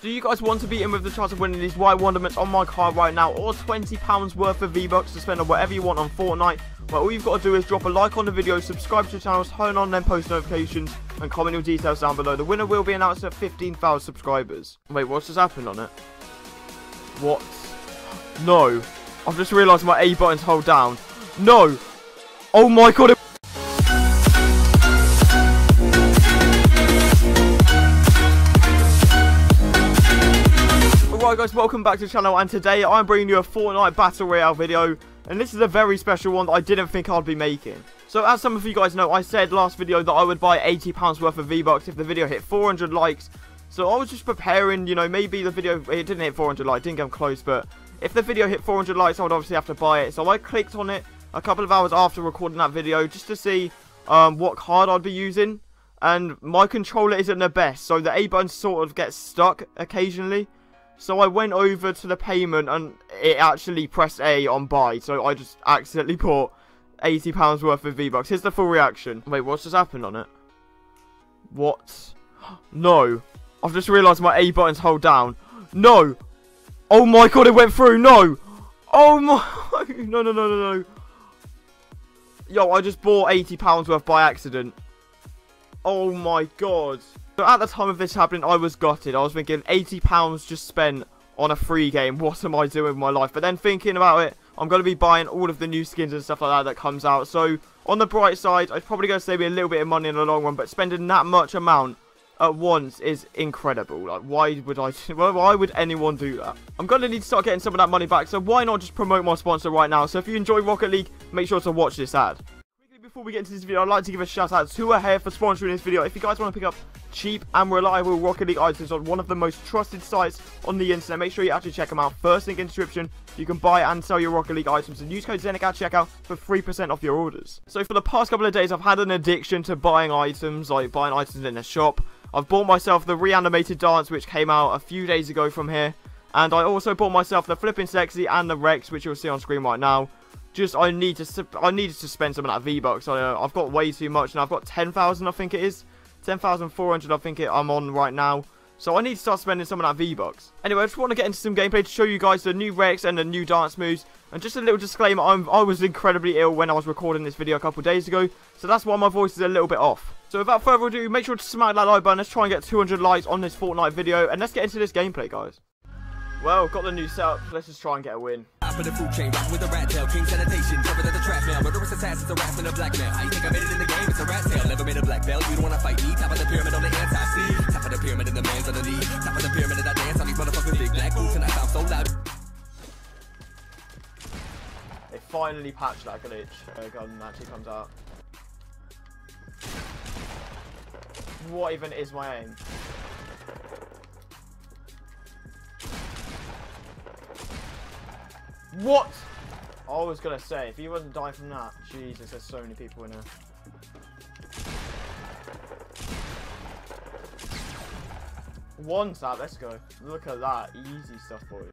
Do you guys want to be in with the chance of winning these white wonderments on my card right now or £20 worth of V-Bucks to spend on whatever you want on Fortnite? Well, all you've got to do is drop a like on the video, subscribe to the channel, turn on them post notifications, and comment your details down below. The winner will be announced at 15,000 subscribers. Wait, what's just happened on it? What? No. I've just realised my A button's hold down. No. Oh my god. Alright guys, welcome back to the channel and today I'm bringing you a Fortnite Battle Royale video and this is a very special one that I didn't think I'd be making. So as some of you guys know, I said last video that I would buy £80 worth of V-Bucks if the video hit 400 likes. So I was just preparing, you know, maybe the video, it didn't hit 400 likes, didn't get close, but if the video hit 400 likes I would obviously have to buy it. So I clicked on it a couple of hours after recording that video just to see um, what card I'd be using. And my controller isn't the best, so the A button sort of gets stuck occasionally. So I went over to the payment and it actually pressed A on buy. So I just accidentally bought £80 worth of V-Bucks. Here's the full reaction. Wait, what's just happened on it? What? No. I've just realised my A button's hold down. No. Oh my god, it went through. No. Oh my. No, no, no, no, no. Yo, I just bought £80 worth by accident. Oh my god. So at the time of this happening, I was gutted. I was thinking, £80 just spent on a free game. What am I doing with my life? But then thinking about it, I'm going to be buying all of the new skins and stuff like that that comes out. So on the bright side, it's probably going to save me a little bit of money in the long run. But spending that much amount at once is incredible. Like, why would I? Why would anyone do that? I'm going to need to start getting some of that money back. So why not just promote my sponsor right now? So if you enjoy Rocket League, make sure to watch this ad before we get into this video, I'd like to give a shout out to Aoeah for sponsoring this video. If you guys want to pick up cheap and reliable Rocket League items on one of the most trusted sites on the internet, make sure you actually check them out. First link in description, you can buy and sell your Rocket League items and use code ZENIC at checkout for 3% off your orders. So for the past couple of days, I've had an addiction to buying items, like buying items in a shop. I've bought myself the reanimated dance, which came out a few days ago from here. And I also bought myself the Flipping Sexy and the Rex, which you'll see on screen right now just I need to I needed to spend some of that V bucks. I, uh, I've got way too much, and I've got ten thousand. I think it is ten thousand four hundred. I think it, I'm on right now. So I need to start spending some of that V-Bucks. Anyway, I just want to get into some gameplay to show you guys the new Rex and the new dance moves. And just a little disclaimer, I'm, I was incredibly ill when I was recording this video a couple days ago. So that's why my voice is a little bit off. So without further ado, make sure to smack that like button. Let's try and get 200 likes on this Fortnite video. And let's get into this gameplay, guys. Well, got the new setup. Let's just try and get a win. Top of the food chain, with a rat tail, king sanitation, covered the trap mail, murderous assassins, harassment, and blackmail. How you think I made it in the game? It's a rat tail, never made a black belt. You don't wanna fight me. Top of the pyramid on the anti-C. Top of the pyramid in the man's underneath. Top of the pyramid and I dance on these motherfuckers big black boots and I sound so loud. They finally patched that glitch. Uh, gun actually comes out. What even is my aim? What? I was gonna say, if he wasn't dying from that, Jesus, there's so many people in here. One tap, let's go. Look at that, easy stuff, boys.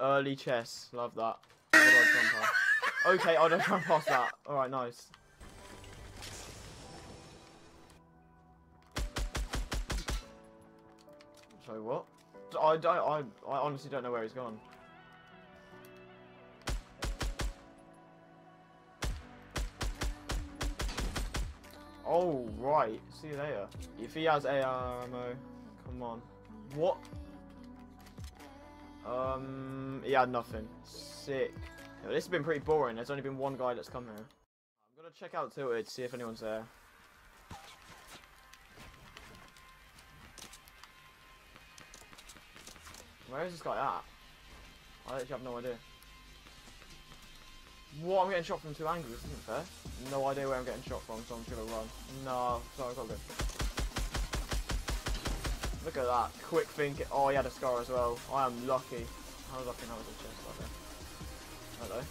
Early chess. Love that. okay, I don't jump past that. Alright, nice. So what? I don't. I. I honestly don't know where he's gone. Oh right. See you later. If he has AR ammo, come on. What? Um, yeah, nothing. Sick. this has been pretty boring. There's only been one guy that's come here. I'm gonna check out Tilted, to see if anyone's there. Where is this guy at? I actually have no idea. What? I'm getting shot from two angles. Isn't fair. No idea where I'm getting shot from, so I'm just gonna run. No, sorry, I gotta go. Look at that. Quick thinking. Oh, he had a scar as well. I am lucky. How lucky now was a chest like that? Hello.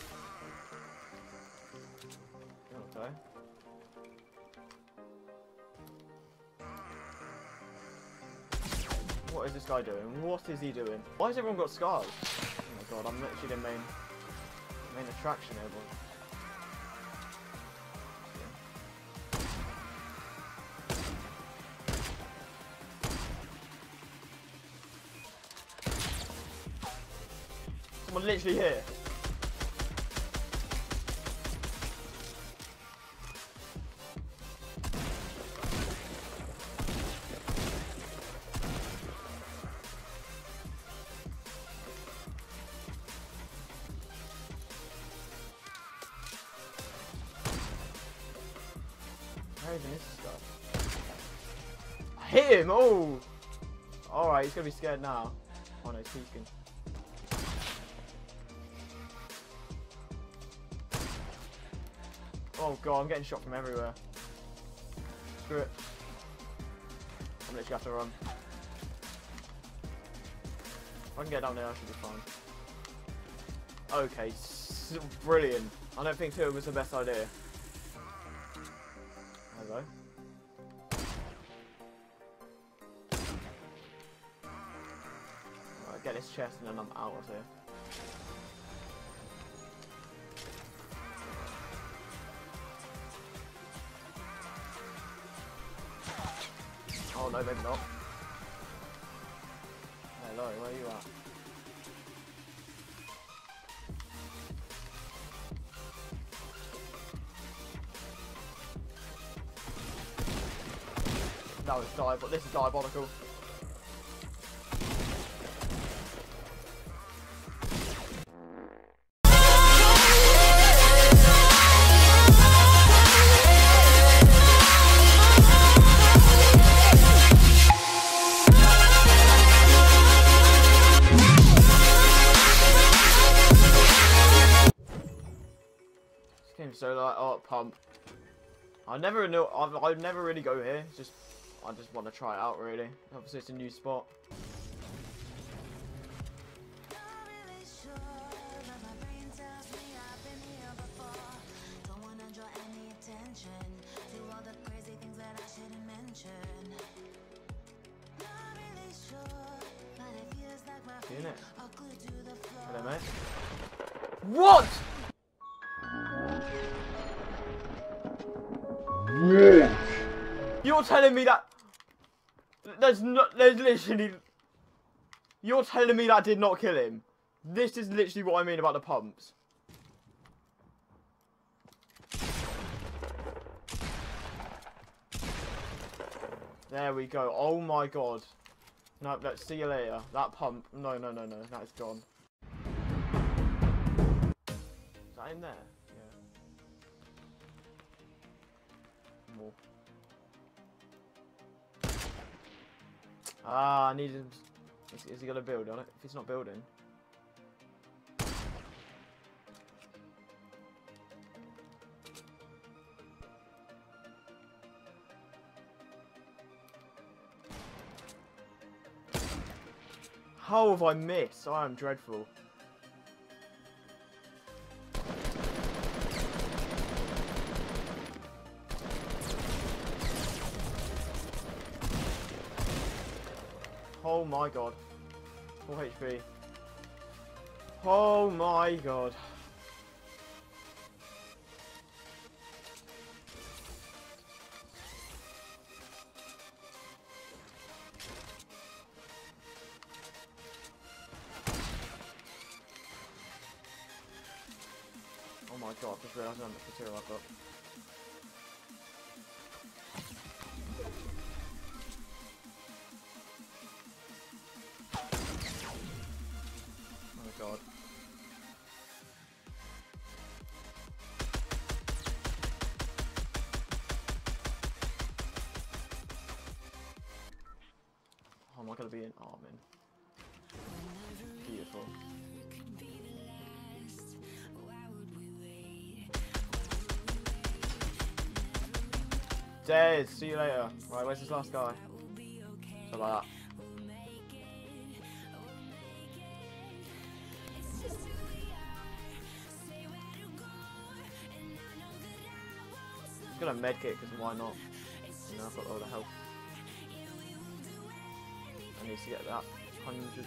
Okay. What is this guy doing? What is he doing? Why has everyone got scars? Oh my god, I'm literally the main, main attraction here, boy. Someone literally here. Hit him! Oh! Alright, he's gonna be scared now. Oh no, he's peeking. Oh god, I'm getting shot from everywhere. Screw it. I'm literally have to run. If I can get down there, I should be fine. Okay, brilliant. I don't think two was the best idea. Go. Right, get this chest and then I'm out of here. No, maybe not. Hey Laurie, where you at? No, it's diabolical. This is diabolical. I never know. I never really go here. It's just, I just want to try it out. Really. Obviously, it's a new spot. Seeing it? Hello, mate. What? You're telling me that there's not there's literally You're telling me that did not kill him. This is literally what I mean about the pumps. There we go. Oh my god. No, let's see you later. That pump. No, no, no, no. That is gone. Is that in there? Ah, I need him. Is, is he gonna build on it? If he's not building. How have I missed? I am dreadful. Oh my god. Full HP. Oh my god. Oh my god, I just realised how much material I've got. Be in? Oh, Beautiful. Dead. See you later. Right, where's this last guy? So like that. I'm gonna medkit because why not? You know, I've got all the health. Needs to get that 100.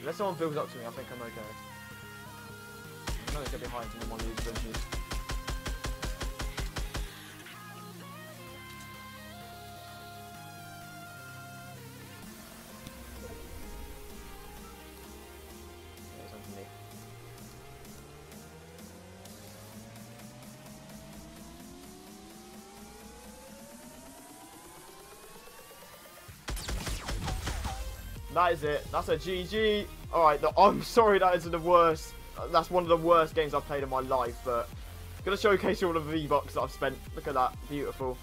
Unless someone builds up to me, I think I'm okay. I'm not gonna get behind these benches. That is it. That's a GG. Alright, I'm sorry that is the worst. That's one of the worst games I've played in my life, but gonna showcase all the V-Bucks that I've spent. Look at that. Beautiful.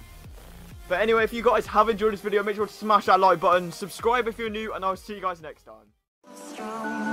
But anyway, if you guys have enjoyed this video, make sure to smash that like button, subscribe if you're new, and I'll see you guys next time.